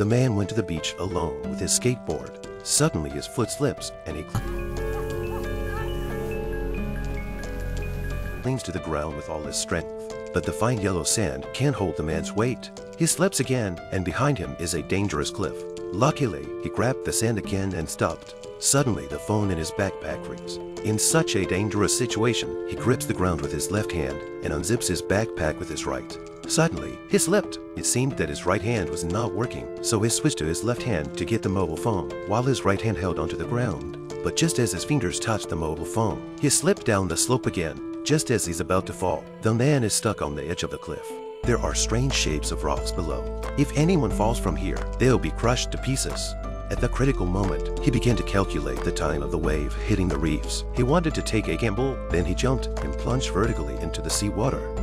The man went to the beach alone with his skateboard. Suddenly his foot slips and he clings to the ground with all his strength. But the fine yellow sand can't hold the man's weight. He slips again and behind him is a dangerous cliff. Luckily, he grabbed the sand again and stopped. Suddenly, the phone in his backpack rings. In such a dangerous situation, he grips the ground with his left hand and unzips his backpack with his right. Suddenly, he slipped. It seemed that his right hand was not working, so he switched to his left hand to get the mobile phone, while his right hand held onto the ground. But just as his fingers touched the mobile phone, he slipped down the slope again. Just as he's about to fall, the man is stuck on the edge of the cliff. There are strange shapes of rocks below. If anyone falls from here, they'll be crushed to pieces. At the critical moment, he began to calculate the time of the wave hitting the reefs. He wanted to take a gamble, then he jumped and plunged vertically into the sea water.